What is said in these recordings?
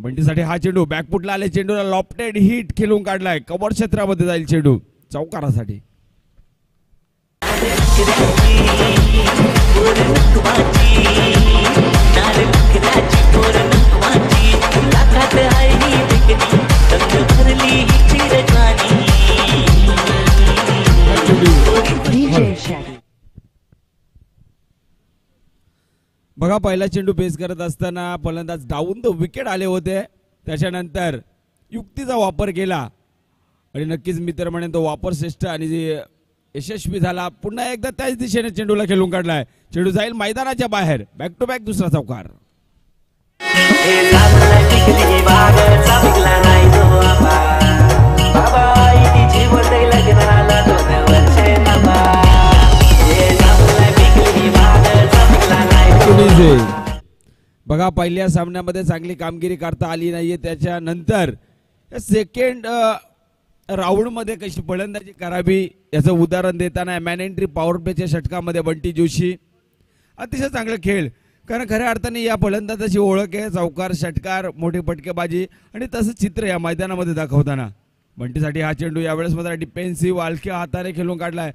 बंटीसाठी हा चेंडू बॅकपुटला आले चेंडूला लॉपटेड हिट खेळून काढलाय. कबर क्षेत्रामध्ये जाईल चेंडू चौकारासाठी. बघा पहिला चेंडू बेस करत असताना फलंदाज डाऊन द विकेट आले होते. त्याच्यानंतर युक्तीचा वापर केला. आणि नक्कीच मित्र म्हणे तो वापर श्रेष्ठ आणि जे यशस्वी झाला पुन्हा एकदा त्याच दिशेने चेंडूला खेळून काढलाय. चेंडू जाईल मैदानाच्या बाहेर. बॅक टू बॅक दुसरा चौकार. हे विजय बघा पहिल्या सामन्यामध्ये चांगली कामगिरी करता आली नाहीये. त्याच्यानंतर सेकंड राऊंडमध्ये कशी फलंदाजी करावी याचं उदाहरण देताना मॅन एंट्री पॉवर प्लेच्या षटकामध्ये बंटी जोशी. अतिशय चांगला खेळ. कारण खऱ्या अर्थाने या फलंदाजाची ओळख आहे चौकार षटकार मोठी फटकेबाजी आणि तसं चित्र या मैदानामध्ये दाखवताना. बंटीसाठी हा चेंडू यावेळेस मात्र डिफेन्सिव्ह हलक्या हाताने खेळून काढलाय.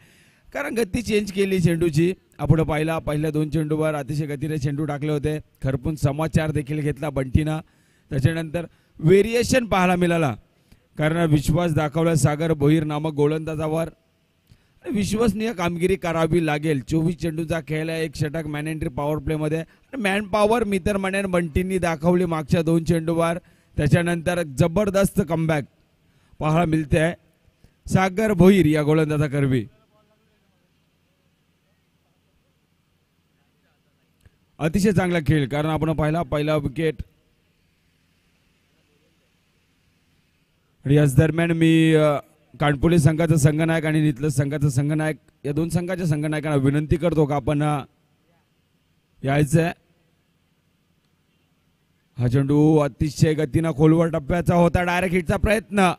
कारण गती चेंज केली चेंडूची. आपण पाहिला पहिल्या दोन चेंडूवर अतिशय गतीने चेंडू टाकले होते. खरपून समाचार देखील घेतला बंटीनं. त्याच्यानंतर व्हेरिएशन पाहायला मिळाला. कारण विश्वास दाखवला सागर भोईर नामक गोलंदाजावर. आणि विश्वसनीय कामगिरी करावी लागेल. चोवीस चेंडूचा खेळ आहे. एक षटक मॅन एंट्री पॉवर प्लेमध्ये आणि मॅन पॉवर मितर म्हणेन बंटींनी दाखवली मागच्या दोन चेंडूवर. त्याच्यानंतर जबरदस्त कमबॅक पाहायला मिळते. आहे सागर भोईर या गोलंदाजा करवी अतिशय चांगला खेळ कारण आपण पाहिला पहिला विकेट आणि याच दरम्यान मी अ, कानपोली संघाचा संघनायक आणि नितलं संघाचा संघनायक या दोन संघाच्या संघनायकांना विनंती करतो का आपण यायचंय. हा चेंडू अतिशय गतीनं खोलवर टप्प्याचा होता डायरेक्ट हिटचा प्रयत्न.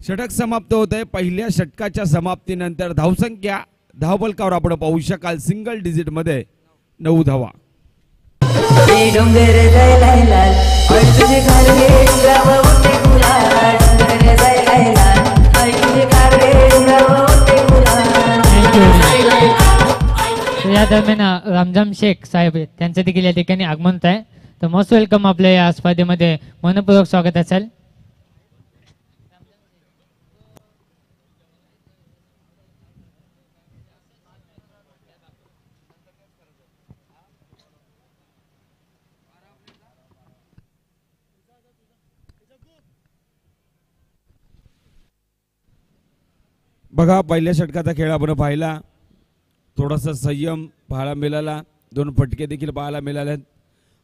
षटक समाप्त होत आहे पहिल्या षटकाच्या समाप्तीनंतर धावसंख्या धावबलकावर आपण पाहू शकाल सिंगल डिजिटमध्ये. नऊ धावा. हे या दरम्यान रामजाम शेख साहेब आहेत, त्यांचं देखील या ठिकाणी आगमन आहे तर मोस्ट वेलकम आपल्या या स्पर्धेमध्ये मनपूर्वक स्वागत असेल. बघा पहिल्या षटकाचा खेळ आपण पाहिला. थोडासा संयम पाहायला मिळाला. दोन फटके देखील पाहायला मिळाले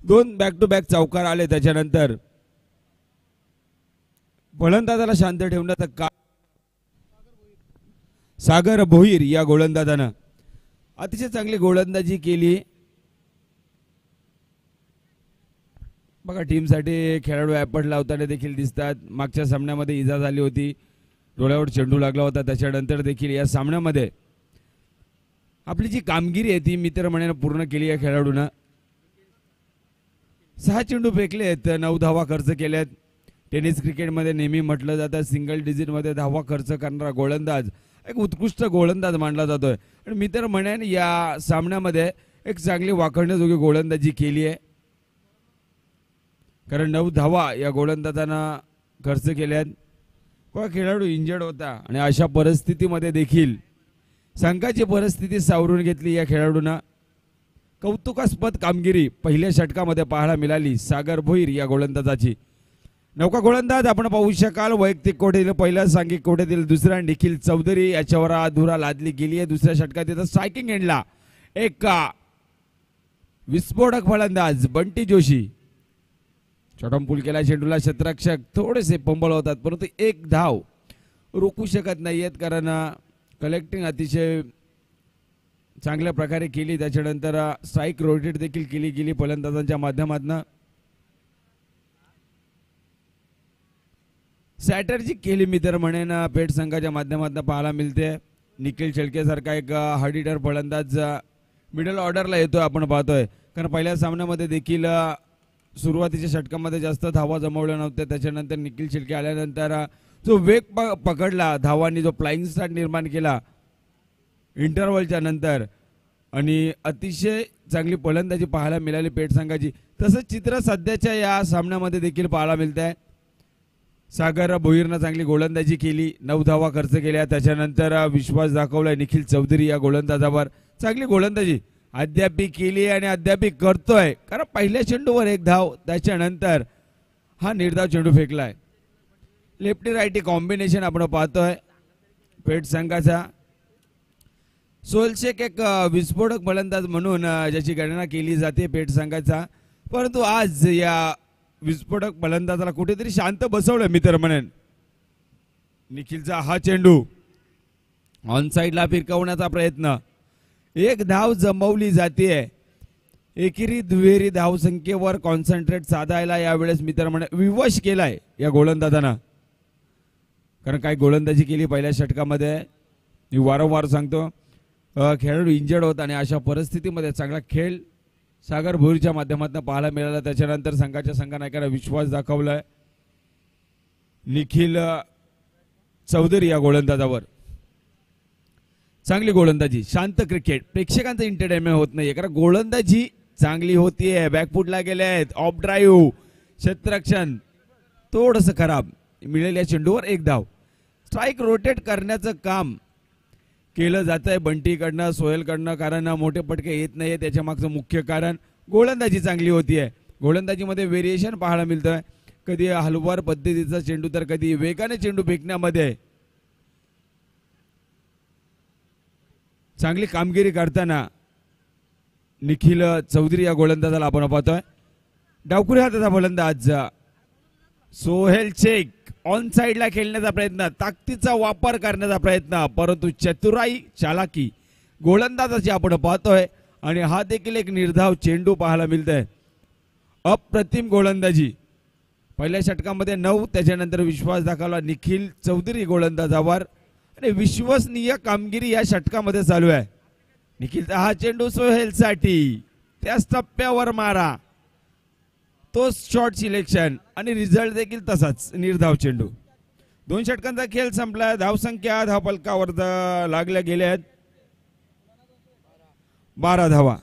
दोन बॅक टू बॅक चौकार आले त्याच्यानंतर. फलंदाजाला शांत ठेवण्याचं का सागर भोईर या गोलंदाजानं. अतिशय चांगली गोलंदाजी केली. बघा टीमसाठी खेळाडू ॲपट लावताना देखील दिसतात. मागच्या सामन्यामध्ये इजा झाली होती. डोळ्यावर चेंडू लागला होता त्याच्यानंतर देखील या सामन्यामध्ये आपली जी कामगिरी आहे ती मित्र पूर्ण केली या खेळाडूनं. सहा चेंडू फेकले आहेत नऊ धावा खर्च केल्यात. टेनिस क्रिकेटमध्ये नेहमी म्हटलं जातं सिंगल डिजिटमध्ये धावा खर्च करणारा गोलंदाज एक उत्कृष्ट गोलंदाज मानला जातोय. आणि मी तर म्हणेन या सामन्यामध्ये एक चांगली वाखडण्याजोगी गोलंदाजी केली आहे. कारण नऊ धावा या गोलंदाजानं खर्च केल्यात. कोणा खेळाडू इंजर्ड होता आणि अशा परिस्थितीमध्ये देखील संघाची परिस्थिती सावरून घेतली या खेळाडूंना. कौतुकास्पद कामगिरी पहिल्या षटकामध्ये पाहायला मिळाली. सागर भोईर या गोलंदाजाची. नौका गोलंदाज आपण पाहू शकाल वैयक्तिक कोठेतील पहिल्या सांघिक कोठेतील दुसरा निखिल चौधरी याच्यावर अधुरा लादली गेली आहे. दुसऱ्या षटकात तिथं स्ट्रायकिंग एंडला एक विस्फोटक फलंदाज बंटी जोशी. चटमपूल केला चेंडूला क्षेत्ररक्षक थोडेसे पंबळ होतात परंतु एक धाव रोखू शकत नाहीयेत कारण कलेक्टिंग अतिशय चांगल्या प्रकारे केली. त्याच्यानंतर स्ट्राईक रोटेट देखील केली गेली फलंदाजांच्या माध्यमातून. सॅटर्जी केली मी तर म्हणेन पेट संघाच्या माध्यमातून पाहायला मिळते. निखिल शेळकेसारखा एक हडीटर फलंदाज मिडल ऑर्डरला येतोय आपण पाहतोय. कारण पहिल्या सामन्यामध्ये देखील सुरुवातीच्या षटकामध्ये जास्त धावा जमवल्या नव्हत्या. त्याच्यानंतर निखिल शिर्के आल्यानंतर जो वेग प पकडला धावांनी जो फ्लाइंग स्टार्ट निर्माण केला इंटरवलच्या नंतर आणि अतिशय चांगली फलंदाजी पाहायला मिळाली पेट संघाची. तसंच चित्र सध्याच्या या सामन्यामध्ये देखील पाहायला मिळत आहे सागर भोईरनं चांगली गोलंदाजी केली नऊ धावा खर्च केल्या. त्याच्यानंतर विश्वास दाखवला निखिल चौधरी या गोलंदाजावर. चांगली गोलंदाजी. अद्यापी केली आणि अद्यापी करतोय. कारण पहिल्या चेंडूवर एक धाव त्याच्यानंतर हा निर्धाव चेंडू फेकलाय. लेफ्टी राईटी कॉम्बिनेशन आपण पाहतोय. पेट संघाचा. सोलशेक एक विस्फोटक फलंदाज म्हणून ज्याची गणना केली जाते पेट संघाचा. परंतु आज या विस्फोटक फलंदाजाला कुठेतरी शांत बसवलं मी तर म्हणेन. निखिलचा हा चेंडू. ऑन साईडला फिरकवण्याचा प्रयत्न. एक धाव जमवली जाते एकेरी दुहेरी धावसंख्येवर कॉन्सन्ट्रेट साधायला यावेळेस मी तर म्हणे विवश केलाय या गोलंदाजानं. कारण काय गोलंदाजी केली पहिल्या षटकामध्ये. मी वारंवार सांगतो खेळाडू इंजर्ड होत आणि अशा परिस्थितीमध्ये चांगला खेळ सागर भोईरच्या माध्यमातून पाहायला मिळाला. त्याच्यानंतर संघाच्या संघनायकाने विश्वास दाखवलाय. निखिल चौधरी या गोलंदाजावर. चांगली गोलंदाजी शांत क्रिकेट. प्रेक्षकांचं एंटरटेनमेंट होत नाही कारण गोलंदाजी चांगली होतीये बॅकफुटला गेले आहेत ऑफ ड्राईव्ह क्षेत्ररक्षण थोडंसं खराब. मिळेल या चेंडूवर एक धाव. स्ट्राईक रोटेट करण्याचं काम केलं जात आहे बंटीकडनं सोहेलकडनं कारण मोठे पटके येत नाही त्याच्या मागचं मुख्य कारण गोलंदाजी चांगली होतीये. गोलंदाजीमध्ये व्हेरिएशन पाहायला मिळतंय. कधी हलवार पद्धतीचा चेंडू तर कधी वेगाने चेंडू फेकण्यामध्ये चांगली कामगिरी करताना निखिल चौधरी या गोलंदाजाला आपण पाहतोय डावकुरी हाताचा फलंदाज सोहेल शेख ऑन साईडला खेळण्याचा प्रयत्न ताकदीचा वापर करण्याचा प्रयत्न परंतु चतुराई चालाकी गोलंदाजाची आपण पाहतोय आणि हा देखील एक निर्धाव चेंडू पाहायला मिळतोय. अप्रतिम गोलंदाजी. पहिल्या षटकामध्ये नऊ त्याच्यानंतर विश्वास दाखवला निखिल चौधरी गोलंदाजावर. आणि विश्वसनीय कामगिरी या षटकामध्ये चालू आहे. निखिल हा चेंडू सोहेलसाठी. त्याच टप्प्यावर मारा. तो शॉर्ट सिलेक्शन आणि रिझल्ट देखील तसाच निर्धाव चेंडू. दोन षटकांचा खेळ संपला. धावसंख्या धावपलकावर लागल्या गेल्या आहेत बारा धावा.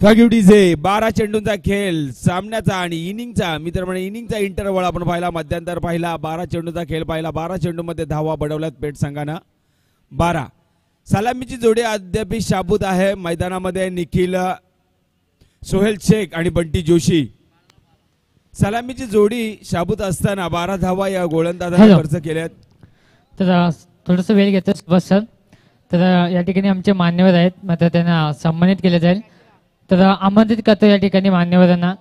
फॅग्युटीचे बारा चेंडूंचा खेळ सामन्याचा आणि इनिंगचा. मी तर म्हणे इनिंगचा इंटरवल आपण पाहिला मध्यंतर पाहिला बारा चेंडूचा खेळ पाहिला. बारा चेंडूमध्ये धावा बडवल्यात पेट संघानं. बारा. सलामीची जोडी अद्याप शाबूत आहे. मैदानामध्ये निखिल सोहेल शेख आणि बंटी जोशी. सलामीची जोडी शाबूत असताना बारा धावा या गोलंदाजाने. खर्च केल्यात. तर थोडंसं वेळ घेतो बस सर. तर या ठिकाणी आमचे मान्यवर आहेत. मात्र त्यांना सन्मानित केले जाईल. तर आमंत्रित करतो या ठिकाणी मान्यवरांना.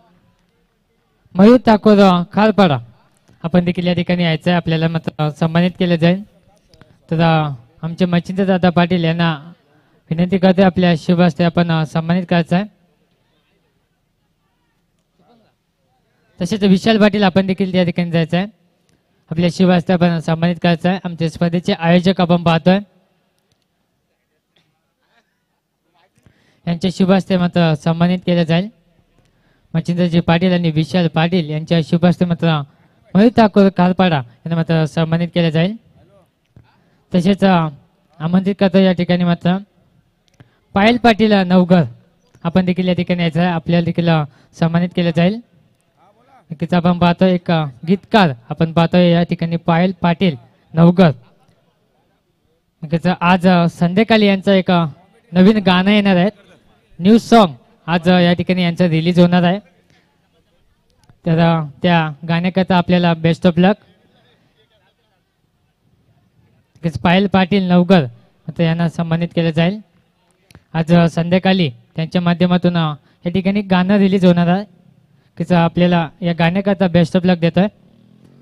मयूर ठाकूर खारपाडा. आपण देखील या ठिकाणी यायचं आहे आपल्याला मात्र सन्मानित केलं जाईल. तर आमचे मच्छिंद्र दादा पाटील यांना विनंती करते आपल्या शुभ आपण सन्मानित करायचं आहे तसेच विशाल पाटील आपण देखील त्या ठिकाणी जायचं आहे आपल्या शिवास्ते आपण सन्मानित करायचं आहे आमच्या स्पर्धेचे आयोजक आपण पाहतोय. यांच्या शुभ हस्ते मात्र सन्मानित केलं जाईल. मच्छिंद्रजी पाटील आणि विशाल पाटील यांच्या शुभ हस्ते मात्र मयूर ठाकूर खारपाडा यांना मात्र सन्मानित केलं जाईल. तसेच आमंत्रित करतो या ठिकाणी मात्र पायल पाटील नवघर. आपण देखील या ठिकाणी यायचं आहे. आपल्याला देखील सन्मानित केलं जाईल. नक्कीच आपण पाहतो एक गीतकार. आपण पाहतोय या ठिकाणी पायल पाटील नवघर. नक्कीच आज संध्याकाळी यांचं एक नवीन गाणं येणार आहे. न्यू सॉन्ग आज या ठिकाणी यांचं रिलीज होणार आहे. तर त्या गाण्याकरता आपल्याला best of luck Payal Patil Navgar आता यांना सन्मानित केलं जाईल. आज संध्याकाळी त्यांच्या माध्यमातून या ठिकाणी गाणं रिलीज होणार आहे. की आपल्याला या गाण्याकरता बेस्ट ऑफ लक आहे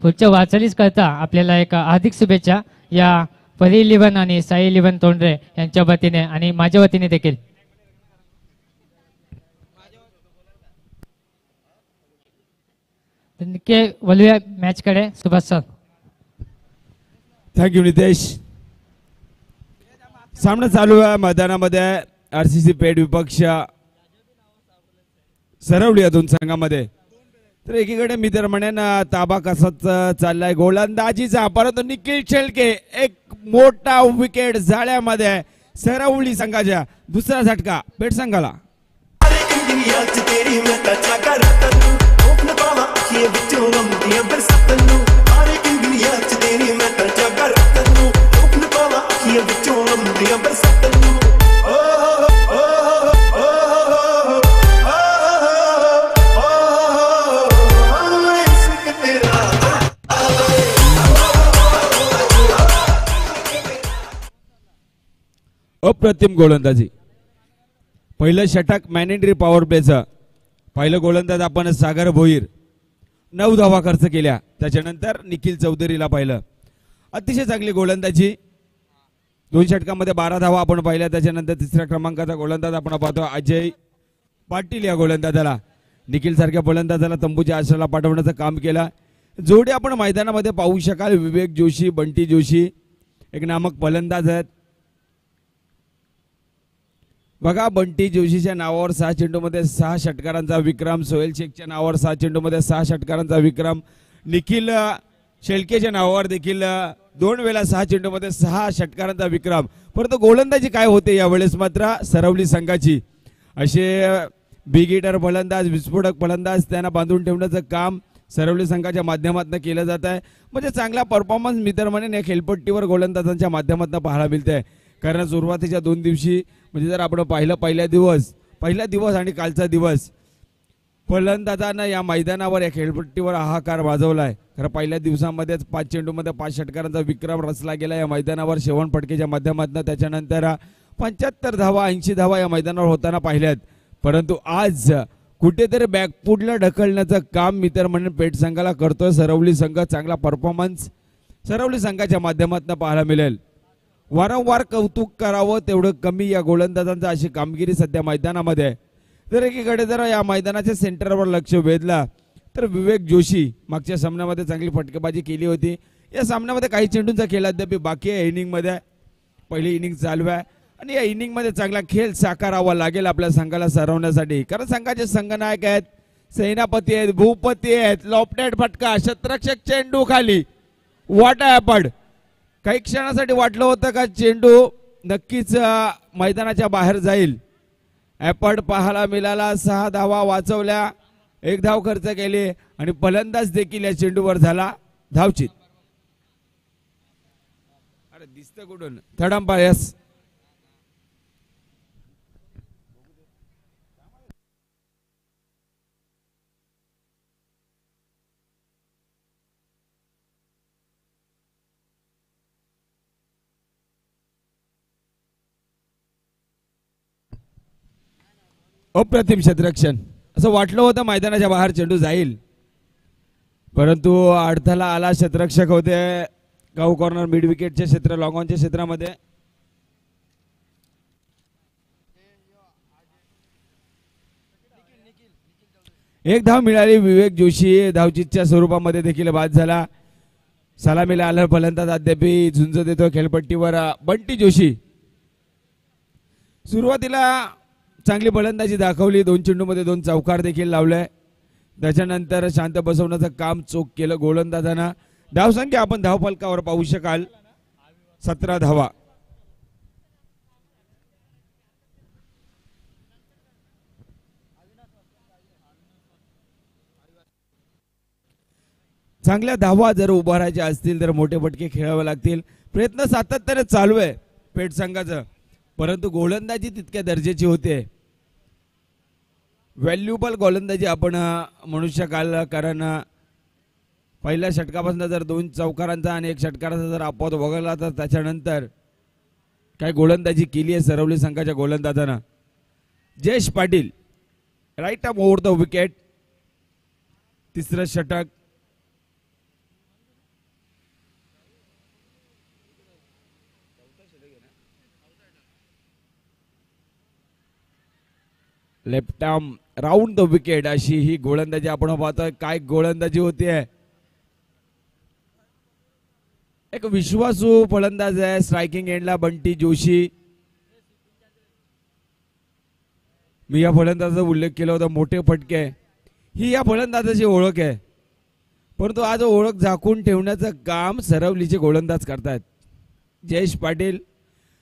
पुढच्या वाटचालीस करता आपल्याला एक हार्दिक शुभेच्छा या परी इलेव्हन आणि साई इलेव्हन तोंडरे यांच्या वतीने आणि माझ्या वतीने देखील. नक्की वळूया मॅचकडे Subhash sir thank you Nitesh सामना चालू आहे मैदानामध्ये आर सी सी पेड विपक्ष सरवली या दोन संघामध्ये तर एकीकडे मी तर म्हणेन ताबा कसाच चाललाय गोलंदाजीचा परंतु निखिल शेळके एक मोठा विकेट जाळ्यामध्ये सरवली संघाच्या दुसरा झटका पेट संघाला ਅੱਖੀਆਂ ਵਿੱਚੋਂ ਆਉਂਦੀਆਂ ਬਰਸਾਤਾਂ ਨੂੰ ਹਰ ਇੱਕ ਦੁਨੀਆ ਚ ਤੇਰੀ ਮੈਂ ਤਾਂ ਚਾਗਾ ਰਾਤਾਂ ਨੂੰ ਕੋਕ ਨਾ ਪਾਵਾਂ ਅੱਖੀਆਂ ਵਿੱਚੋਂ ਆਉਂਦੀਆਂ ਬਰਸਾਤਾਂ ਨੂੰ ਓ ਹੋ ਓ ਹੋ ਓ ਓ ਇਸ਼ਕ ਤੇਰਾ अप्रतिम गोलंदाजी पहिलं षटक मॅनेंड्री पॉवर प्लेचं पहिलं गोलंदाज आपण सागर भोईर नऊ धावा खर्च केल्या. त्याच्यानंतर निखिल चौधरीला पाहिलं. अतिशय चांगली गोलंदाजी. दोन षटकामध्ये बारा धावा आपण पाहिल्या. त्याच्यानंतर तिसऱ्या क्रमांकाचा गोलंदाज आपण पाहतो अजय पाटील या गोलंदाजाला. निखिल सारख्या गोलंदाजाला तंबूच्या आश्रयाला पाठवण्याचं काम केलं. जोडी आपण मैदानामध्ये पाहू शकाल. विवेक जोशी बंटी जोशी. एक नामक फलंदाज आहेत. बघा बंटी जोशीच्या नावावर सहा चेंडूमध्ये सहा षटकारांचा विक्रम सोहेल शेखच्या नावावर सहा चेंडूमध्ये सहा षटकारांचा विक्रम निखिल शेळकेच्या नावावर देखील दोन वेळा सहा चेंडूमध्ये सहा षटकारांचा विक्रम. परंतु गोलंदाजी काय होते यावेळेस मात्र सरवली संघाची? असे बिग हिटर फलंदाज विस्फोटक फलंदाज त्यांना बांधून ठेवण्याचं काम सरवली संघाच्या माध्यमातून केलं जात आहे. म्हणजे चांगला परफॉर्मन्स मी तर म्हणेन या खेळपट्टीवर गोलंदाजांच्या माध्यमातून पाहायला मिळतंय. कारण सुरुवातीच्या दोन दिवशी म्हणजे जर आपण पाहिलं पहिला दिवस पहिला दिवस आणि कालचा दिवस फलंदाजानं या मैदानावर या खेळपट्टीवर हाहाकार वाजवलाय खरं पहिल्या दिवसामध्येच पाच चेंडूमध्ये पाच षटकारांचा विक्रम रचला गेला. या मैदानावर शेवण फटकेच्या माध्यमातून त्याच्यानंतर पंच्याहत्तर धावा ऐंशी धावा या मैदानावर होताना पाहिल्यात. परंतु आज कुठेतरी बॅकफूटला ढकलण्याचं काम मी तर म्हणून पेट संघाला करतोय. सरवली संघ चांगला परफॉर्मन्स सरवली संघाच्या माध्यमातून पाहायला मिळेल. वारंवार कौतुक करावं तेवढं कमी या गोलंदाजांचा अशी कामगिरी सध्या मैदानामध्ये आहे. तर एकीकडे जर या मैदानाच्या सेंटरवर लक्ष वेधला तर विवेक जोशी मागच्या सामन्यामध्ये चांगली फटकेबाजी केली होती. या सामन्यामध्ये काही चेंडूंचा खेळ अद्याप बाकी आहे इनिंगमध्ये. पहिली इनिंग चालू आहे. आणि या इनिंगमध्ये चांगला खेळ साकारावा लागेल आपल्या संघाला सरवण्यासाठी. कारण संघाचे संघनायक आहेत सेनापती आहेत भूपती आहेत लॉपटेड फटका शतरक्षक चेंडू खाली. वाट पड काही क्षणासाठी वाटलं होतं का चेंडू नक्कीच मैदानाच्या बाहेर जाईल. ॲपड पाहायला मिळाला सहा धावा वाचवल्या एक धाव खर्च केली आणि फलंदाज देखील या चेंडूवर झाला धावचित. अरे दिसतं कुठून? अंपायर यस अप्रतिम क्षेत्ररक्षण असं वाटलं होतं मैदानाच्या बाहेर चेंडू जाईल. परंतु अडथळा आला क्षेत्ररक्षक होते. गाऊ कॉर्नर मिड विकेटचे क्षेत्र लॉंगॉनच्या क्षेत्रामध्ये. एक धाव मिळाली विवेक जोशी धावजीतच्या स्वरूपामध्ये देखील बाद झाला. सलामीला आलं फलंदाज अद्यापी झुंज देतो खेळपट्टीवर बंटी जोशी. सुरुवातीला चांगली फलंदाजी दाखवली. दोन चेंडूमध्ये दोन चौकार देखील लावलाय त्याच्यानंतर शांत बसवण्याचं काम चोख केलं गोलंदाजांना. धावसंख्या आपण धावफलकावर पाहू शकाल. सतरा धावा. चांगल्या धावा जर उभारायच्या असतील तर मोठे फटके खेळावे लागतील. प्रयत्न सातत्याने चालू आहे पेट संघाचं. परंतु गोलंदाजी तितक्या दर्जेची होते. व्हॅल्युबल गोलंदाजी आपण म्हणू शकाल कारण पहिल्या षटकापासून जर दोन चौकारांचा आणि एक षटकाराचा जर अपवाद वगळला तर त्याच्यानंतर काय गोलंदाजी केली आहे सरवली संघाच्या गोलंदाजानं. Jayesh Patil right up over the wicket तिसरं षटक. Left arm round the wicket अशी ही गोलंदाजी आपण पाहतोय. काय गोलंदाजी होतीये एक विश्वासू फलंदाज आहे स्ट्रायकिंग एंडला बंटी जोशी. मी या फलंदाजाचा उल्लेख केला होता मोठे फटके. ही या फलंदाजाची ओळख आहे. परंतु आज ओळख झाकून ठेवण्याचं काम सरवलीचे गोलंदाज करतायत. जयेश पाटील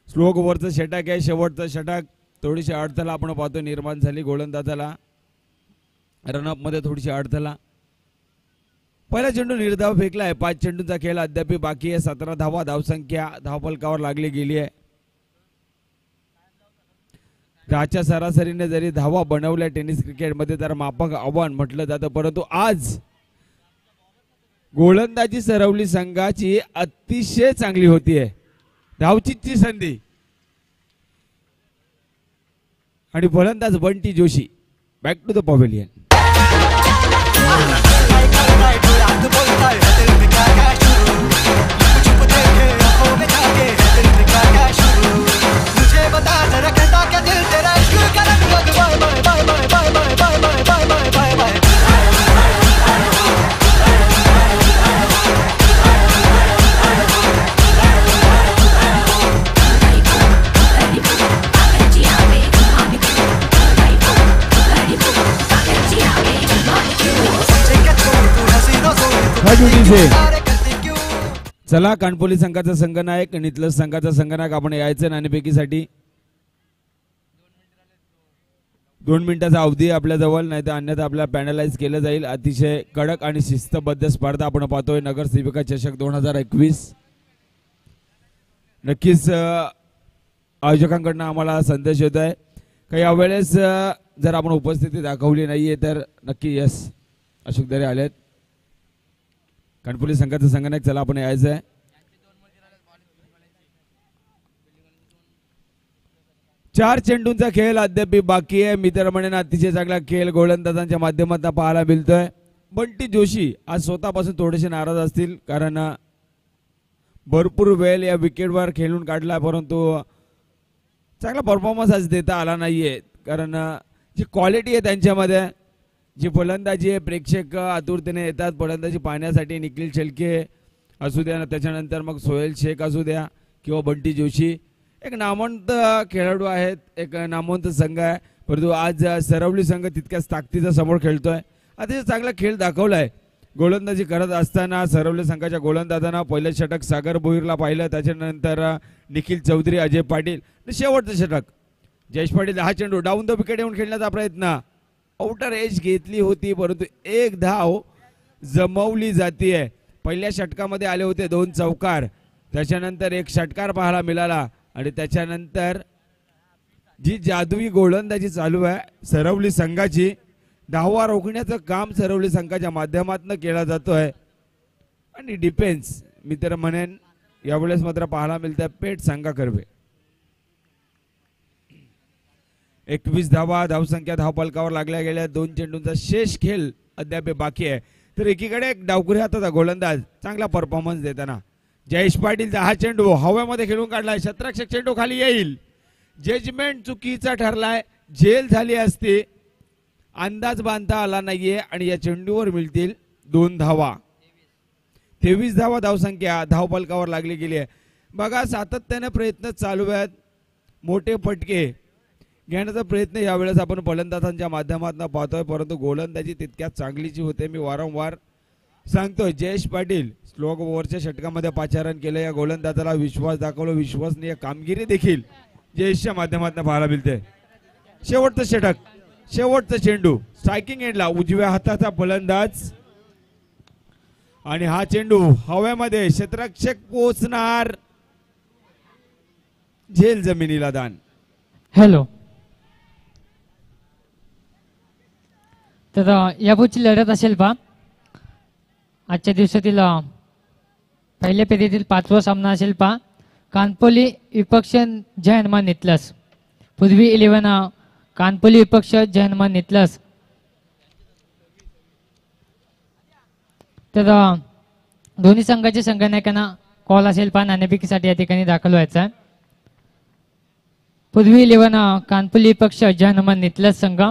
स्लोक ओव्हरचं षटक आहे शेवटचं षटक. थोडीशी अडथळा आपण पाहतो निर्माण झाली गोलंदाजाला. रनअपमध्ये थोडीशी अडथळा. पहिला चेंडू निर्धाव फेकला आहे पाच चेंडूंचा खेळ अद्याप बाकी आहे. सतरा धावा धावसंख्या धावफलकावर लागली गेली आहे. दहाच्या सरासरीने जरी धावा बनवल्या टेनिस क्रिकेटमध्ये तर मापक आव्हान म्हटलं जातं. परंतु आज गोलंदाजी सरवली संघाची अतिशय चांगली होतीये. धावचीची संधी. आणि फलंदाज Bunty Joshi. Back to the pavilion मुझे बता चला कानपोली संघाचा संघनायक इथलं संघाचा संघनायक आपण यायचं नाणेफेकीसाठी. दोन मिनिटाचा अवधी आपल्याजवळ नाही तर अन्यथा आपल्याला पॅनलाइज केलं जाईल. अतिशय कडक आणि शिस्तबद्ध स्पर्धा आपण पाहतोय. नगरसेविका चषक दोन हजार एकवीस. नक्कीच आयोजकांकडनं आम्हाला संदेश येत आहे. काही यावेळेस जर आपण उपस्थिती दाखवली नाहीये तर नक्की यस अशोक दरे आलेत. कणपुली संघाचं संगणक चला आपण यायचं आहे. चार चेंडूंचा खेळ अद्याप बाकी आहे. मी तर म्हणेन अतिशय चांगला खेळ गोलंदाजांच्या माध्यमातून पाहायला मिळतोय. बंटी जोशी आज स्वतःपासून थोडेसे नाराज असतील कारण भरपूर वेळ या विकेटवर खेळून काढला परंतु चांगला परफॉर्मन्स आज देता आला नाहीये. कारण जी क्वालिटी आहे त्यांच्यामध्ये जी फलंदाजी आहे प्रेक्षक आतुरतेने येतात फलंदाजी पाहण्यासाठी निखिल शेलके असू द्या त्याच्यानंतर मग सोहेल शेख असू द्या किंवा बंटी जोशी. एक नामवंत खेळाडू आहेत एक नामवंत संघ आहे. परंतु आज सरवली संघ तितक्याच ताकदीचा समोर खेळतोय. अतिशय चांगला खेळ दाखवलाय. गोलंदाजी करत असताना सरवली संघाच्या गोलंदाजांना पहिलं षटक सागर भोईरला पाहिलं त्याच्यानंतर निखिल चौधरी अजय पाटील आणि शेवटचं षटक. जयेश पाटील हा चेंडू डाऊन द विकेट येऊन खेळण्याचा प्रयत्न. आउटर एज घेतली होती परंतु एक धाव जमवली जातीये. पहिल्या षटकामध्ये आले होते दोन चौकार. त्याच्यानंतर एक षटकार पाहायला मिळाला आणि त्याच्यानंतर जी जादुई गोलंदाजी चालू आहे सरवली संघाची धावा रोखण्याचं काम सरवली संघाच्या माध्यमातून केला जातोय. आणि डिफेन्स मी तर म्हणेन यावेळेस मात्र पाहायला मिळतं पेठ संघा करवे. एकवीस धावा धावसंख्या धावपलकावर लागल्या गेल्या. दोन चेंडूंचा शेष खेळ अद्याप बाकी आहे. तर एकीकडे एक डावकुरी हाताचा गोलंदाज चांगला परफॉर्मन्स देताना. जयेश पाटीलचा हा चेंडू हव्यामध्ये खेळून काढलाय. शतरक्षक चेंडू खाली येईल. जजमेंट चुकीचा ठरलाय. झेल झाली असते. अंदाज बांधता आला नाहीये आणि या चेंडूवर मिळतील दोन धावा. तेवीस धावा धावसंख्या धावपलकावर लागली गेली आहे. बघा सातत्याने प्रयत्न चालू आहेत. मोठे फटके घेण्याचा प्रयत्न यावेळेस आपण फलंदाजांच्या माध्यमातून पाहतोय परंतु गोलंदाजी तितक्याच चांगलीची होते. मी वारंवार सांगतोय जयेश पाटील स्लोक ओव्हरच्या षटकामध्ये पाचारण केलं. या गोलंदाजाला विश्वास दाखवला. विश्वसनीय कामगिरी देखील जयेशच्या माध्यमातून पाहायला मिळते. शेवटचं षटक शेवटचं चेंडू स्ट्रायकिंग एंडला उजव्या हाताचा फलंदाज. आणि हा चेंडू हव्यामध्ये क्षेत्रक्षक पोचणार झेल जमिनीला दान. हॅलो तर यापूरची लढत असेल पा आजच्या दिवसातील पहिल्या फेरीतील पाचवा सामना असेल पा कानपोली विपक्ष जय हनुमान नेतलस. पूर्वी इलेव्हन कानपोली विपक्ष जय हनुमान तर दोन्ही संघाच्या संघनायकांना कॉल असेल पा नाणेफेकीसाठी या ठिकाणी दाखल व्हायचा पूर्वी इलेव्हन कानपुली विपक्ष जय हनुमान संघ.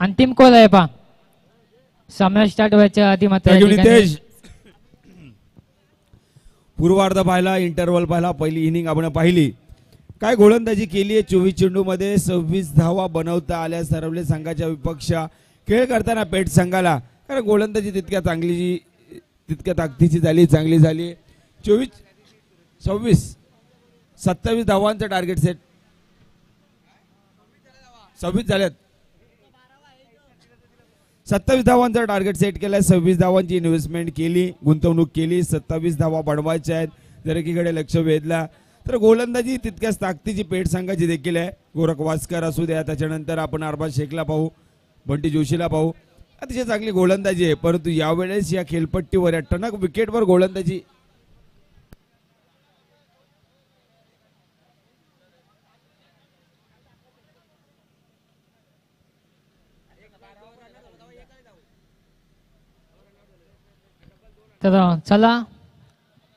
अंतिम कॉल आहे पा सामना स्टार्ट व्हायच्या आधी मात्र नितेश. पूर्वार्ध पाहिला इंटरवल पाहिला पहिली इनिंग आपण पाहिली. काय गोलंदाजी केली आहे चोवीस चेंडू मध्ये सव्वीस धावा बनवता आल्या सरवले संघाच्या विपक्ष. खेळ करताना पेट संघाला. कारण गोलंदाजी तितक्या चांगली तितक्या ताकदीची झाली चांगली झाली. चोवीस सव्वीस सत्तावीस धावांचं टार्गेट सेट सव्वीस झाल्यात. सत्तावीस धावांचा टार्गेट सेट केलाय. सव्वीस धावांची इन्व्हेस्टमेंट केली गुंतवणूक केली सत्तावीस धावा बनवायच्या आहेत. जर एकीकडे लक्ष वेधला. तर गोलंदाजी तितक्याच ताकदीची पेठ सांगायची देखील आहे. गोरख वास्कर असू द्या त्याच्यानंतर आपण अरबाज शेखला पाहू बंटी जोशीला पाहू. अतिशय चांगली गोलंदाजी आहे. परंतु यावेळेस या खेळपट्टीवर या टणक विकेटवर गोलंदाजी तर चला.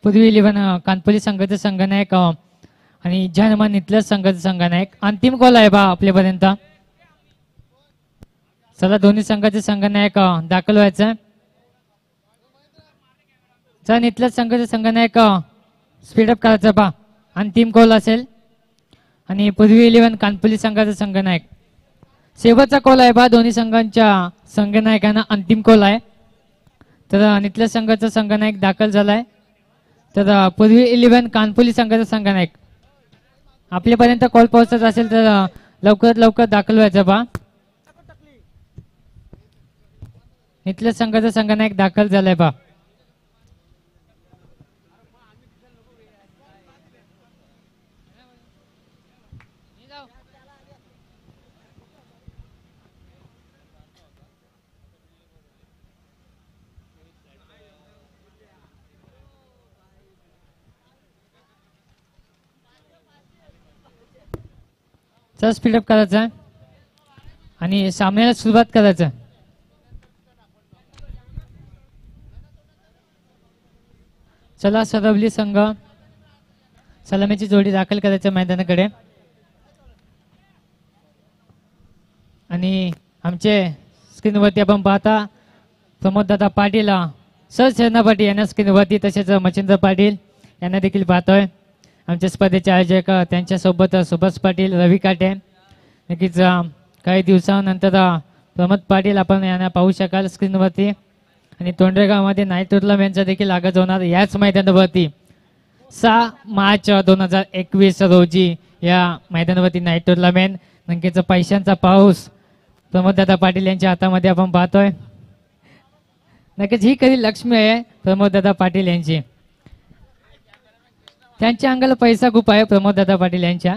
पूर्वी इलेव्हन कानपुली संघाचे संघनायक आणि जय हनुमान संघाचे संघनायक. अंतिम कॉल आहे बा आपल्यापर्यंत. चला दोन्ही संघाचे संघनायक दाखल व्हायचं. चला इथल्याच संघाचे संघनायक स्पीडअप करायचं बा. अंतिम कॉल असेल. आणि पूर्वी इलेव्हन कानपुली संघाचा संघनायक. शेवटचा कॉल आहे बा दोन्ही संघांच्या संघनायकांना अंतिम कॉल आहे. तर अनितल्या संघाचा संघनायक दाखल झालाय. तर पूर्वी इलेव्हन कानपुली संघाचा संघनायक. आपल्यापर्यंत कॉल पोहोचत असेल तर लवकरात लवकर दाखल व्हायचं बा. इथल्या संघाचा संघनायक दाखल झालाय बा. चा स्पीडअप करायचा. आहे आणि सामन्याला सुरुवात करायचं. चला सरवली संघ सलामीची जोडी दाखल करायच्या मैदानाकडे. आणि आमचे स्क्रीनवरती आपण पाहता प्रमोददादा पाटील सर सेनापती यांना स्क्रीनवरती तसेच मच्छिंद्र पाटील यांना देखील पाहतोय. आमच्या स्पर्धेचे आयोजक त्यांच्यासोबत सुभाष पाटील रवी काटे. नक्कीच काही दिवसानंतर प्रमोद पाटील आपण यांना पाहू शकाल स्क्रीनवरती. आणि तोंडरेगावमध्ये नाईट टुर्नामेंटचा देखील आगाज होणार याच मैदानावरती. सहा मार्च दोन हजार एकवीस रोजी या मैदानावरती नाईट टुर्नामेंट नक्कीच पैशांचा पाऊस प्रमोददादा पाटील यांच्या हातामध्ये आपण पाहतोय. नक्कीच ही खरी लक्ष्मी आहे प्रमोददादा पाटील यांची. त्यांच्या अंगाला पैसा खूप आहे प्रमोददादा पाटील यांच्या.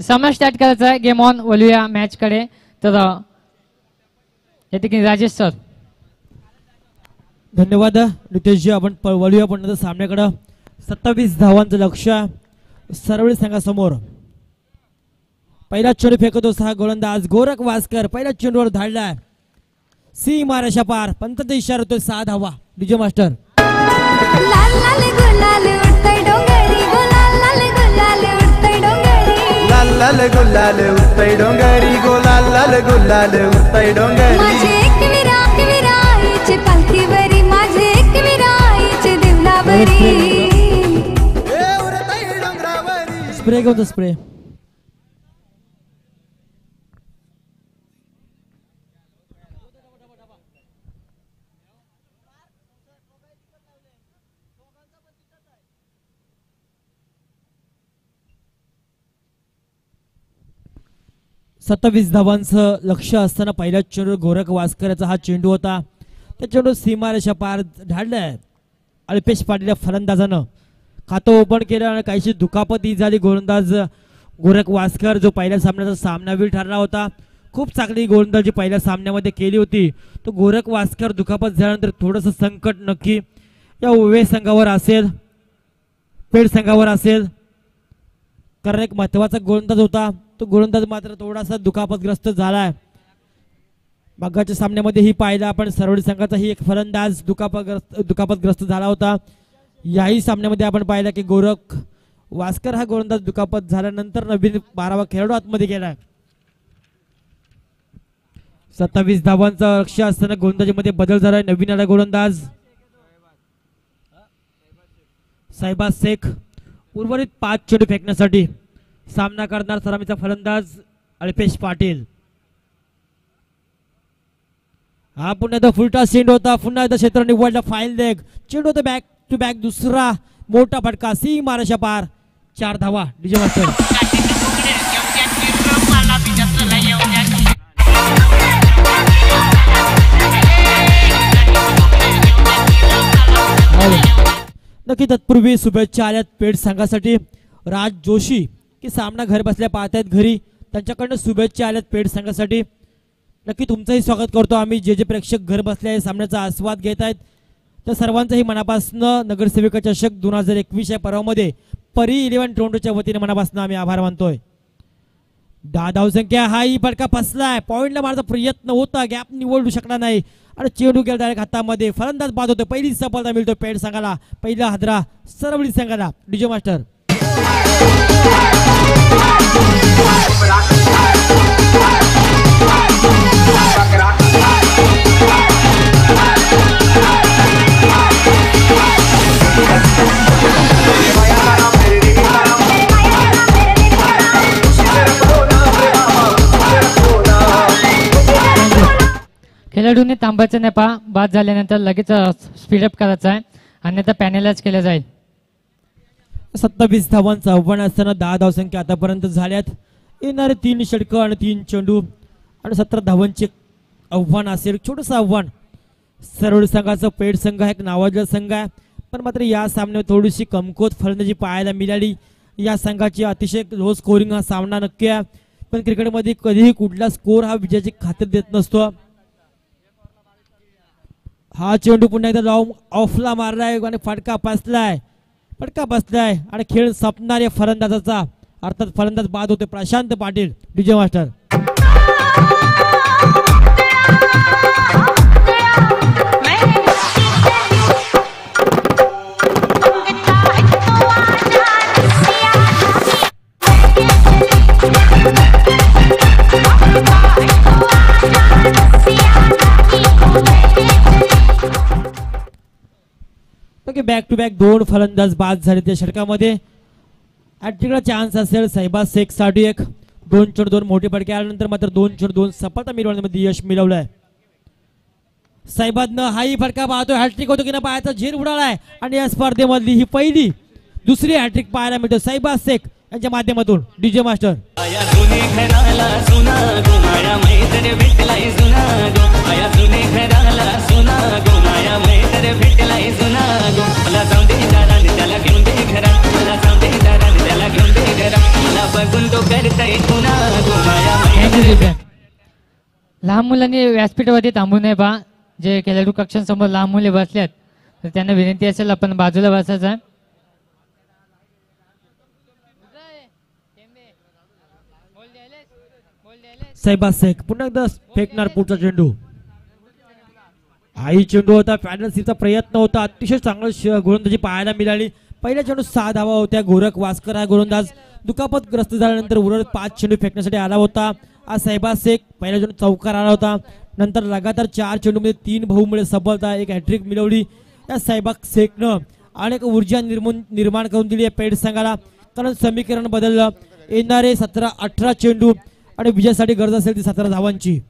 सामना स्टार्ट करायचा आहे गेम ऑन वळूया मॅच कडे तर अ, या ठिकाणी राजेश सर धन्यवाद नितेशजी. आपण वळूया पण सामन्याकडं. सत्तावीस धावांचं लक्ष सरवळी संघासमोर. पहिला चेंडू फेकतो सहा गोलंदाज गोरख वासकर पहिल्या चेंडूवर धाडलाय. सी माराशा पार पंतचा इशारा होतो सहा धावा डीजे मास्टर. लाल लाल गुलाल उडतय डोंगरी. गो लाल लाल गुलाल डोंगरी. लाल लाल गुलाल उठतय डोंगरी. गो लाल लाल गुलाल उठतय डोंगरी. माझे एक विरा विराईचे पालखीवरी माझे एक विराईचे देवलावरी स्प्रे घेऊन स्प्रे? सत्तावीस धावांचं लक्ष असताना पहिल्या चेंडू गोरख वासकरचा हा चेंडू होता. त्या चेंडू सीमारेषा पार ढाडलाय अल्पेश पाटील या फलंदाजानं खातं ओपन केलं आणि काहीशी दुखापती झाली. गोलंदाज गोरख वास्कर जो पहिल्या सामन्याचा सामनावीर ठरला होता खूप चांगली गोलंदाजी पहिल्या सामन्यामध्ये केली होती. तो गोरख वास्कर दुखापत झाल्यानंतर थोडंसं संकट नक्की या उवे संघावर असेल पेड संघावर असेल. कारण एक महत्त्वाचा गोलंदाज होता. तो गोलंदाज मात्र थोडासा दुखापतग्रस्त झालाय. मागाच्या सामन्यामध्येही पाहिलं आपण सरवडी संघाचाही एक फलंदाज दुखापतग्रस्त दुखापतग्रस्त झाला होता. याही सामन्यामध्ये आपण पाहिलं की गोरख वास्कर हा गोलंदाज दुखापत झाल्यानंतर नवीन बारावा खेळाडू आतमध्ये गेलाय. सत्तावीस धावांचा लक्ष असताना गोलंदाजीमध्ये बदल झालाय नवीन आला गोलंदाज. साहेबा शेख उर्वरित पाच चेंडू फेकण्यासाठी. सामना करणार सलामीचा फलंदाज अल्पेश पाटील. हा पुन्हा एकदा फुलटा सेंड होता. पुन्हा एकदा क्षेत्र निवडला फाईल लेग चेंड होता बॅक टू बॅक दुसरा मोठा फटका. सी माराशा पार. चार धावा. DJ master. हो. नक्की तत्पूर्वी शुभेच्छा आल्यात पेठ संघासाठी. राज जोशी की सामना घर बसल्या पाहतायत घरी. त्यांच्याकडनं शुभेच्छा आल्यात पेड संघासाठी. नक्की तुमचंही स्वागत करतो आम्ही. जे जे प्रेक्षक घर बसल्या सामन्याचा आस्वाद घेत आहेत. त्या सर्वांचंही मनापासनं नगरसेविका चषक दोन हजार एकवीस या पर्वामध्ये परी इलेव्हन टोरंटोच्या वतीने मनापासून आम्ही आभार मानतोय. दहा धावसंख्या हा ही फटका फसलाय पॉईंटला मारचा प्रयत्न होता. गॅप निवडू शकला नाही. आणि चेंडू गेला डायरेक्ट हातामध्ये. फलंदाज बाद होतो पहिली सफलता मिळतो पेड संघाला. पहिला हादरा सरवळी संघाला. डीजे मास्टर खेळाडूंनी तांब्याचा नेपा बाद झाल्यानंतर लगेच स्पीडअप करायचा आहे अन्यथा पॅनेलाच केलं जाईल. सत्तावीस धावांचं आव्हान असताना दहा धावसंख्या आतापर्यंत झाल्यात. येणारे तीन षटकं आणि तीन चेंडू आणि सतरा धावांचे आव्हान असेल. छोटंसं आव्हान. सरळ संघाचं पेड संघ आहे एक नावाजला संघ आहे. पण मात्र या सामन्यात थोडीशी कमकोत फलंदाजी पाहायला मिळाली. या संघाची अतिशय लो स्कोरिंग हा सामना नक्की आहे. पण क्रिकेटमध्ये कधीही कुठला स्कोर हा विजयाची खात्री देत नसतो. हा चेंडू पुन्हा एकदा लावून ऑफला मारलाय आणि फटका बसलाय. फटका बसलाय आणि खेळ संपणाऱ्या फलंदाजाचा. अर्थात फलंदाज बाद होते. Prashant Patil DJ master. Okay back to back दोन फलंदाज बाद झाले त्या षटकामध्ये. हॅट्रिकला चान्स असेल. साहेबा शेखसाठी एक. दोन चढ दोन मोठे फटके आल्यानंतर मात्र दोन चढ दोन सफलता मिळवण्यामध्ये यश मिळवलंय. साहेबांना हाही फटका पाहतो हॅट्रिक होतो की ना पाहायचा? झेर उडालाय. आणि या स्पर्धेमधली ही पहिली दुसरी हॅट्रिक पाहायला मिळतो. साहेबा शेख यांच्या माध्यमातून. डीजे मास्टर सुना भेटलाय मला घेऊन दे मला बघून तो करताय पुन्हा गो लहान मुलांनी व्यासपीठावरती थांबू नये पहा जे खेळाडू कक्षांसमोर लहान मुले बसल्यात तर त्यांना विनंती असेल आपण बाजूला बसायचं. आहे साहेबा शेख पुन्हा एकदा फेकणार पुढचा चेंडू. आई चेंडू होता फॅनसीचा प्रयत्न होता. अतिशय चांगलं गोलंदाजी पाहायला मिळाली. पहिल्या चेंडू सहा धावा होत्या. गोरख वास्कर हा गोलंदाज दुखापतग्रस्त झाल्यानंतर उरत पाच चेंडू फेकण्यासाठी आला होता. आज साहेबा शेख पहिल्या चेंडू चौकार आला होता. नंतर लगातार चार चेंडूमध्ये तीन भाऊमुळे सफलता एक हॅट्रिक मिळवली. या साहेबा शेखनं अनेक ऊर्जा निर्मून निर्माण करून दिली आहे पेड संघाला. कारण समीकरण बदललं. येणारे सतरा अठरा चेंडू आणि विजयासाठी गरज असेल ती सतरा धावांची.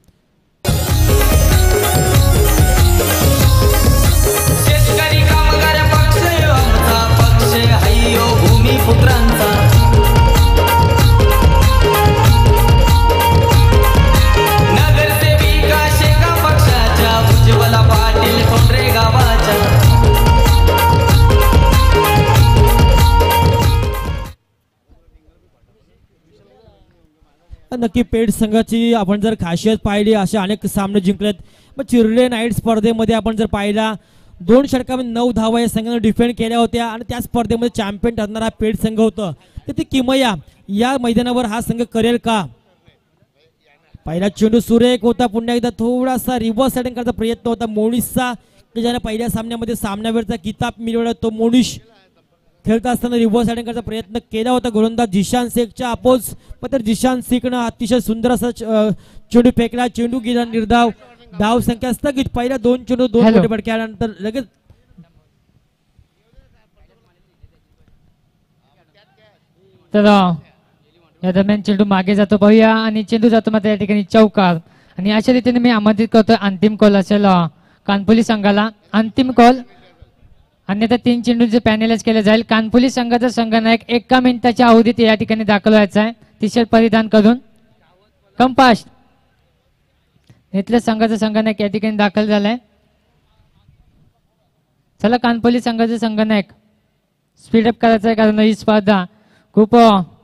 की पेठ संघाची आपण जर खासियत पाहिली असे अनेक सामने जिंकलेत. मग चिरले नाईट स्पर्धेमध्ये आपण जर पाहिला दोन षटकामध्ये नऊ धावा या संघाने डिफेंड केल्या होत्या आणि त्या स्पर्धेमध्ये चॅम्पियन ठरणारा पेठ संघ होतं. तर ते किमया या मैदानावर हा संघ करेल का? पहिला चेंडू सुरेख होता पुन्हा एकदा थोडासा रिव्हर्स सेटिंग करायचा प्रयत्न होता मोनिशचा की ज्याने पहिल्या सामन्यामध्ये सामन्यावरचा किताब मिळवला तो मोनिश खेळत असताना रिव्हर्स सेटिंग करण्याचा प्रयत्न केला होता गोलंदाज जिशान शेखच्या अपोज. पण जिशान शेखनं अतिशय सुंदर असा चेंडू फेकला. चेंडू गेला निर्धाव. धाव संख्या स्थगित. पहिल्या दोन चेंडू दोन. मोठे फटके आल्यानंतर लगेच तर या दरम्यान चेंडू मागे जातो पाहूया आणि चेंडू जातो मात्र या ठिकाणी चौकार. आणि अशा रीतीने मी आमंत्रित करतो अंतिम कॉल असेल कानपुली संघाला. अंतिम कॉल अन्यथा तीन चेंडूंचे पॅनेलच केले जाईल. कानपुली संघाचा संघनायक एका मिनिटाच्या अवधीत या ठिकाणी दाखल व्हायचा आहे. टी शर्ट परिधान करून कंपास्ट. इथल्या संघाचा संघनायक या ठिकाणी दाखल झालाय. चला कानपुली संघाचा संघनायक स्पीडअप करायचं आहे कारण ही स्पर्धा खूप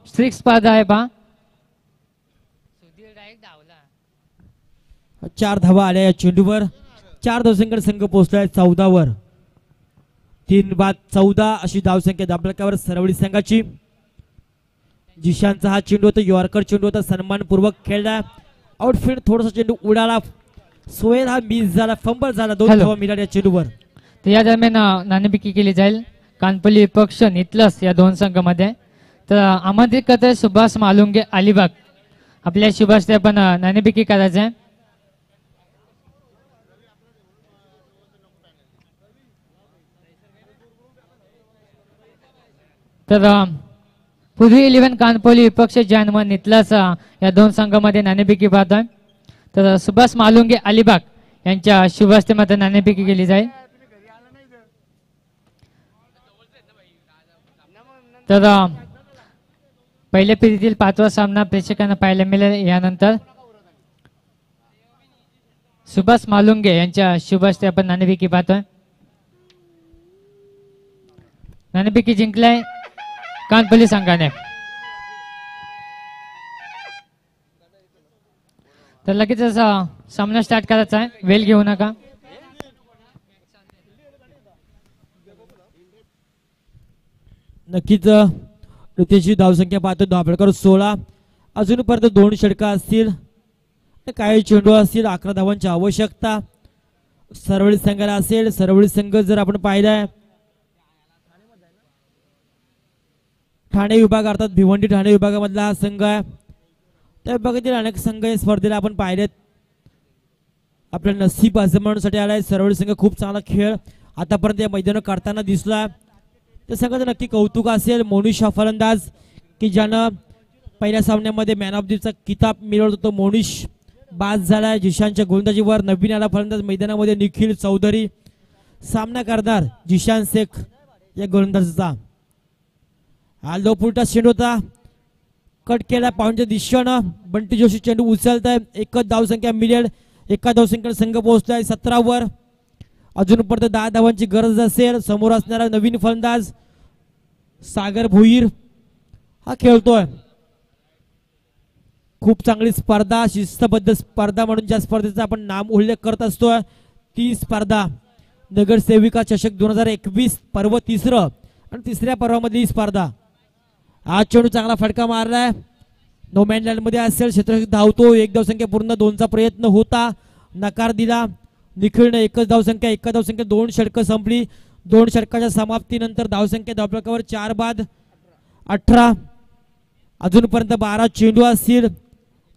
स्ट्रिक्ट स्पर्धा आहे पहा. चार धावा आल्या या चेंडूवर. चार धावसंख्या संघ पोहोचलाय चौदावर. तीन बाद चौदा अशी धावसंख्या दाबलकावर सरवळी संघाची. जिशांचा हा चेंडू होता यॉर्कर चेंडू होता सन्मानपूर्वक खेळला. आउटफील्ड थोडासा चेंडू उडाला. सोहेल हा मिस झाला फंबल झाला. दोन. धावा मिळाल्या या चेंडूवर. तर या दरम्यान अ, नाणेफेकी केली जाईल. कानपल्ली विपक्ष नितलस या दोन संघामध्ये. तर आमंत्रित करतोय सुभाष मालुंगे अलिबाग. आपल्या सुभाष ते आपण अ, नाणेफेकी करायचं आहे तर पूर्वी इलेव्हन कानपोली विपक्ष जैन व नितलस या दोन संघामध्ये नाणेफेकी आहे तर सुभाष मालुंगे अलिबाग यांच्या शुभ हस्ते मात्र केली जाईल. तर पहिल्या फेरीतील पाचवा सामना प्रेक्षकांना पाहायला मिळेल यानंतर. सुभाष मालुंगे यांच्या शुभ हस्ते आपण नाणेपिकी पाहतोय. नाणेपिकी जिंकलाय. कानपल्ली संघाने तर लगेच असा सामना स्टार्ट करायचा आहे. वेल घेऊ नका. नक्कीच अ, त्याची धावसंख्या पाहतो. धाबळकर सोळा. अजूनपर्यंत दोन षटका असतील. काही चेंडू असतील. अकरा धावांची आवश्यकता. सरवळी संघाला असेल. सरवळी संघ जर आपण पाहिलाय ठाणे विभाग अर्थात भिवंडी ठाणे विभागामधला हा संघ आहे. त्या विभागातील अनेक संघ या स्पर्धेला आपण पाहिलेत. आपल्या नसीब आजमावण्यासाठी आलाय. सरवळी संघ खूप चांगला खेळ आतापर्यंत या मैदानं करताना दिसला त्या संघाचं नक्की कौतुक असेल मोनिश हा फलंदाज की ज्यानं पहिल्या सामन्यामध्ये मॅन ऑफ चा किताब मिळवत होतो. तो मोनिश बाद झालाय. जिशांच्या गोलंदाजीवर नवीन आला फलंदाज मैदानामध्ये निखिल चौधरी. सामना करणार जिशान शेख या गोलंदाजाचा. हा पुलटा चेंडू होता कट केला पाऊंडच्या दिशेनं बंटी जोशी चेंडू उचलत आहे एकच धावसंख्या मिळेल. एका धावसंख्येला संघ पोहोचलाय सतरावर. अजूनपर्यंत दहा धावांची गरज असेल. समोर असणारा नवीन फलंदाज सागर भुईर. हा खेळतोय. खूप चांगली स्पर्धा शिस्तबद्ध स्पर्धा म्हणून ज्या स्पर्धेचा आपण नाम उल्लेख करत असतोय ती स्पर्धा. नगरसेविका चषक दोन हजार एकवीस पर्व तिसरं आणि तिसऱ्या पर्वामधली ही स्पर्धा. आज चेंडू चांगला फटका मारलाय. नो मॅनलँडमध्ये असेल क्षेत्र धावतो. एक धावसंख्या पूर्ण दोनचा प्रयत्न होता. नकार दिला. निखिळनं एकच धावसंख्या एका धावसंख्या दोन षटकं संपली. दोन षटकाच्या समाप्तीनंतर धावसंख्या धावपकावर चार बाद अठरा. अजूनपर्यंत बारा चेंडू असतील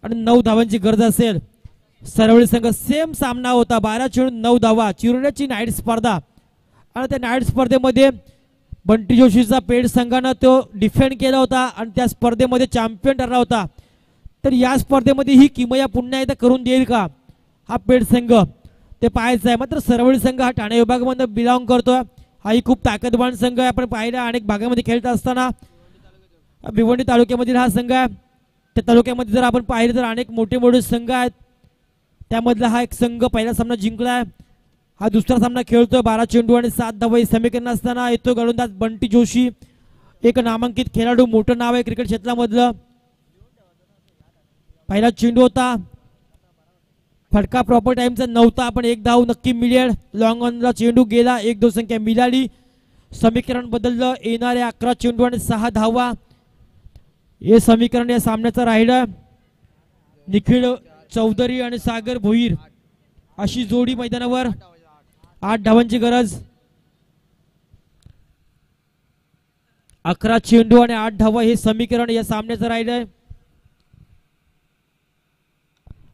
आणि नऊ धावांची गरज असेल. सरवळी संघ सेम सामना होता. बारा चेंडू नऊ धावा. चिरुण्याची नाईट स्पर्धा. आणि त्या नाईट स्पर्धेमध्ये बंटी जोशीचा पेड संघानं तो डिफेंड केला होता आणि त्या स्पर्धेमध्ये चॅम्पियन ठरला होता. तर या स्पर्धेमध्ये ही किमया पुन्हा एकदा करून देईल का? हा पेड संघ ते पाहायचं आहे. मात्र सरवळी संघ हा ठाणे विभागामध्ये बिलॉंग करतोय. हाही खूप ताकदवान संघ आहे. आपण पाहिला अनेक भागामध्ये खेळत असताना. भिवंडी तालुक्यामधील हा संघ आहे. त्या तालुक्यामध्ये जर आपण पाहिलं तर अनेक मोठे मोठे संघ आहेत. त्यामधला हा एक संघ पहिला सामना जिंकला आहे. हा दुसरा सामना खेळतोय. बारा चेंडू आणि सात धावा. ही समीकरण असताना येतो गोलंदाज बंटी जोशी. एक नामांकित खेळाडू मोठं नाव आहे क्रिकेट क्षेत्रामधलं. पहिला चेंडू होता. फटका प्रॉपर टाइमचा नव्हता. पण एक धाव नक्की मिळेल. लॉंग ऑनला चेंडू गेला. एक दोन संख्या मिळाली. समीकरण बदललं. येणारे अकरा चेंडू आणि सहा धावा. हे समीकरण या सामन्याचं राहिलं. निखिळ चौधरी आणि सागर भोईर अशी जोडी मैदानावर आठ धावांची गरज. अकरा चेंडू आणि आठ धावा हे समीकरण या सामन्याचं राहिलंय.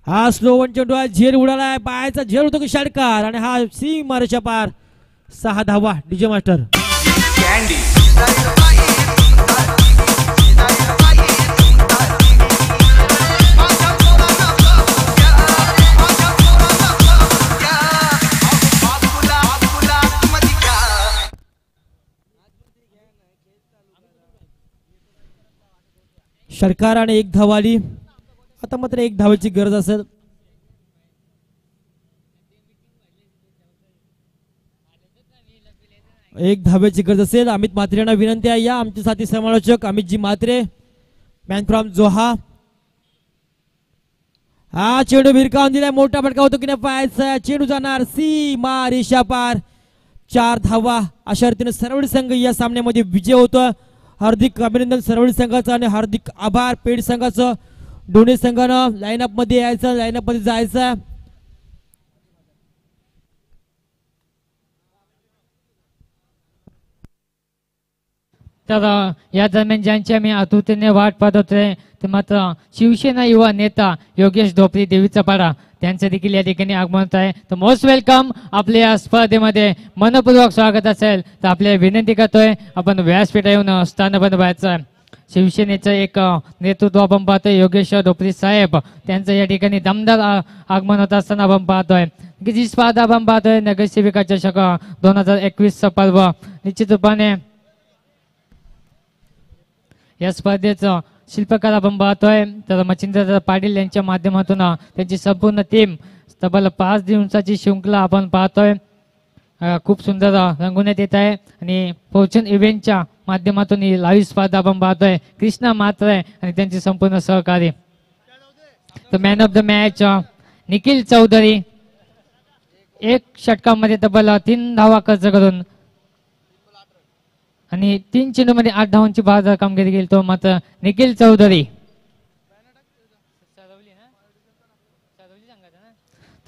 हा स्लोवन चेंडू आहे झेल उडालाय पायाचा झेल होतो की षटकार आणि हा सी मारच्या पार. सहा धावा डीजे मास्टर. षटकार आणि एक धाव आली आता मात्र एक धावाची गरज असेल. एक धाव्याची गरज असेल. अमित म्हात्रे यांना विनंती आहे. या आमचे साथी समालोचक अमितजी म्हात्रे मॅन फ्रॉम जोहा. हा चेंडू भिरकावून दिलाय मोठा फटका होतो की नाही? पाहायचा चेंडू जाणार सी मा पार चार धावा. अशा रीतीने सर्व संघ या सामन्यामध्ये विजय होतो हार्दिक अभिनंदन सरवणी संघाचं आणि हार्दिक आभार. पेड संघाचं दोन्ही संघानं लाईनअपमध्ये यायचं लाईनअपमध्ये जायचं. तर या दरम्यान ज्यांची आम्ही आतुरतेने वाट पाहत होते ते मात्र शिवसेना युवा नेता योगेश धोपरी देवीचा पाडा. त्यांचं देखील या ठिकाणी आगमन होत आहे. तर मोस्ट वेलकम आपल्या या स्पर्धेमध्ये मनपूर्वक स्वागत असेल. तर आपल्याला विनंती करतोय आपण व्यासपीठा येऊन स्थान बनवायचं शिवसेनेचं एक नेतृत्व आपण पाहतोय योगेश्वर डोपरी साहेब. त्यांचं या ठिकाणी दमदार आगमन होत असताना आपण पाहतोय. की जी स्पर्धा आपण पाहतोय नगरसेविका चषक दोन हजार एकवीसचं पर्व. निश्चित रूपाने या स्पर्धेचं शिल्पकार आपण पाहतोय तर मच्छिंद्र पाटील यांच्या माध्यमातून त्यांची संपूर्ण टीम तब्बल पाच दिवसाची शृंखला आपण पाहतोय. खूप सुंदर रंगवण्यात येत आहे. आणि फॉर्च्युन इव्हेंटच्या माध्यमातून ही लाईव्ह स्पर्धा आपण पाहतोय. कृष्णा मात्र आहे आणि त्यांचे संपूर्ण सहकारी. तर man of the match Nikhil Chaudhari. एक षटकामध्ये तब्बल तीन धावा खर्च करून आणि तीन चेंडूमध्ये आठ धावांची बाजार कामगिरी केली तो मात्र निखिल चौधरी.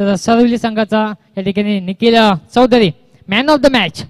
तर सरवली संघाचा या ठिकाणी Nikhil Chaudhari man of the match